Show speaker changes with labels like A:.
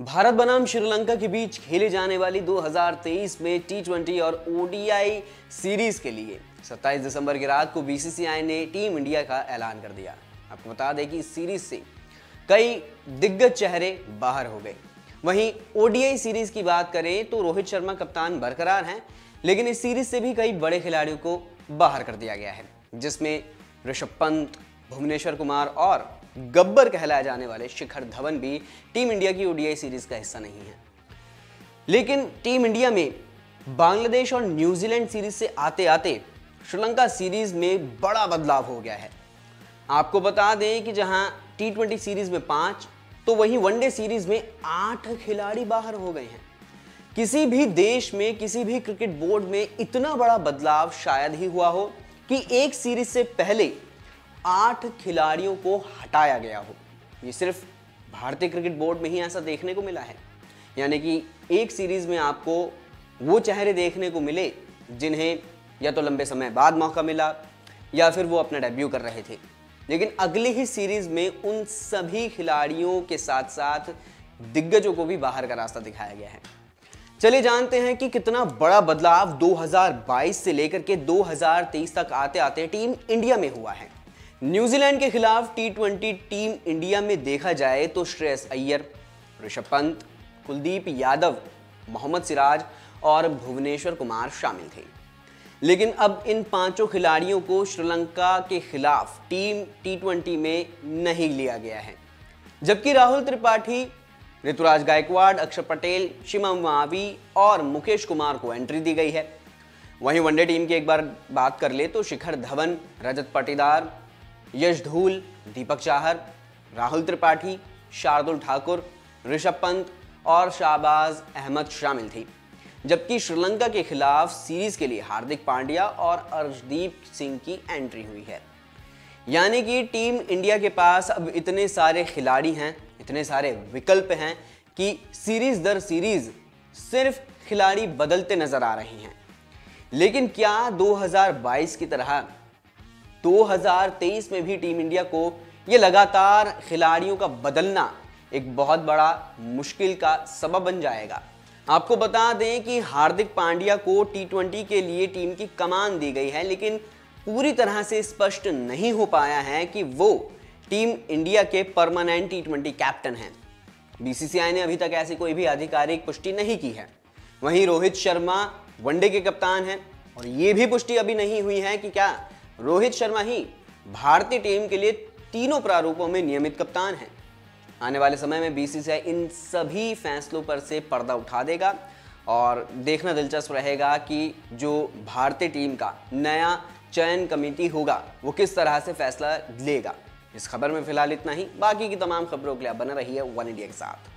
A: भारत बनाम श्रीलंका के बीच खेले जाने वाली 2023 में टी और ओडीआई सीरीज़ के लिए 27 दिसंबर की रात को बीसीसीआई ने टीम इंडिया का ऐलान कर दिया। आपको बता दें कि इस सीरीज़ से कई दिग्गज चेहरे बाहर हो गए। वहीं ओडीआई सीरीज़ की बात करें तो रोहित शर्मा कप्तान बरकरार हैं, लेकिन इस सीरीज़ से भी कई बड़े खिलाड़ियों को बाहर कर दिया गया है, जिसमें ऋषभ पंत, भुवनेश्वर कुमार और गब्बर कहलाए जाने वाले शिखर धवन भी टीम इंडिया की ओडीआई सीरीज़ का हिस्सा नहीं है। लेकिन टीम इंडिया में बांग्लादेश और न्यूजीलैंड सीरीज़ से आते आते श्रीलंका सीरीज़ में बड़ा बदलाव हो गया है। आपको बता दें कि जहाँ टी ट्वेंटी सीरीज़ में पाँच तो वहीं वनडे सीरीज़ में आठ खिलाड़ी बाहर हो गए हैं। किसी भी देश में, किसी भी क्रिकेट बोर्ड में इतना बड़ा बदलाव शायद ही हुआ हो कि एक सीरीज़ से पहले आठ खिलाड़ियों को हटाया गया हो। ये सिर्फ़ भारतीय क्रिकेट बोर्ड में ही ऐसा देखने को मिला है। यानी कि एक सीरीज़ में आपको वो चेहरे देखने को मिले, जिन्हें या तो लंबे समय बाद मौका मिला, या फिर वो अपना डेब्यू कर रहे थे। लेकिन अगली ही सीरीज़ में उन सभी खिलाड़ियों के साथ साथ दिग्गजों को भी बाहर का रास्ता दिखाया गया है। चलिए जानते हैं कि कितना बड़ा बदलाव 2022 से लेकर के 2023 तक आते आते टीम इंडिया में हुआ है। न्यूजीलैंड के खिलाफ टी ट्वेंटी टीम इंडिया में देखा जाए तो श्रेयस अय्यर, ऋषभ पंत, कुलदीप यादव, मोहम्मद सिराज और भुवनेश्वर कुमार शामिल थे। लेकिन अब इन पाँचों खिलाड़ियों को श्रीलंका के खिलाफ टीम टी ट्वेंटी में नहीं लिया गया है। जबकि राहुल त्रिपाठी, ऋतुराज गायकवाड़, अक्षर पटेल, शिवम मावी और मुकेश कुमार को एंट्री दी गई है। वहीं वनडे टीम की एक बार बात कर ले तो शिखर धवन, रजत पाटीदार यश धूल, दीपक चाहर, राहुल त्रिपाठी, शार्दुल ठाकुर, ऋषभ पंत और शाहबाज अहमद शामिल थी। जबकि श्रीलंका के खिलाफ सीरीज़ के लिए हार्दिक पांड्या और अर्शदीप सिंह की एंट्री हुई है। यानी कि टीम इंडिया के पास अब इतने सारे खिलाड़ी हैं, इतने सारे विकल्प हैं कि सीरीज़ दर सीरीज़ सिर्फ़ खिलाड़ी बदलते नज़र आ रहे हैं। लेकिन क्या 2022 की तरह 2023 में भी टीम इंडिया को ये लगातार खिलाड़ियों का बदलना एक बहुत बड़ा मुश्किल का सबब बन जाएगा। आपको बता दें कि हार्दिक पांड्या को टी के लिए टीम की कमान दी गई है, लेकिन पूरी तरह से स्पष्ट नहीं हो पाया है कि वो टीम इंडिया के परमानेंट टी कैप्टन हैं। बीसीसीआई ने अभी तक ऐसी कोई भी आधिकारिक पुष्टि नहीं की है। वहीं रोहित शर्मा वनडे के कप्तान हैं, और ये भी पुष्टि अभी नहीं हुई है कि क्या रोहित शर्मा ही भारतीय टीम के लिए तीनों प्रारूपों में नियमित कप्तान हैं। आने वाले समय में बीसीसीआई इन सभी फैसलों पर से पर्दा उठा देगा और देखना दिलचस्प रहेगा कि जो भारतीय टीम का नया चयन कमेटी होगा, वो किस तरह से फैसला लेगा। इस खबर में फ़िलहाल इतना ही। बाकी की तमाम खबरों के लिए बना रही है वन इंडिया के साथ।